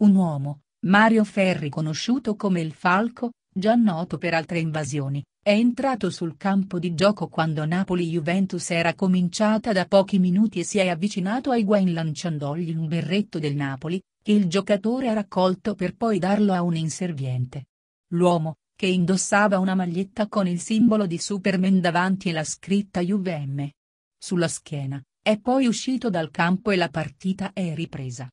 un uomo, Mario Ferri conosciuto come il Falco, già noto per altre invasioni, è entrato sul campo di gioco quando Napoli-Juventus era cominciata da pochi minuti e si è avvicinato a Higuain lanciandogli un berretto del Napoli, che il giocatore ha raccolto per poi darlo a un inserviente. L'uomo, che indossava una maglietta con il simbolo di Superman davanti e la scritta Juve sulla schiena, è poi uscito dal campo e la partita è ripresa.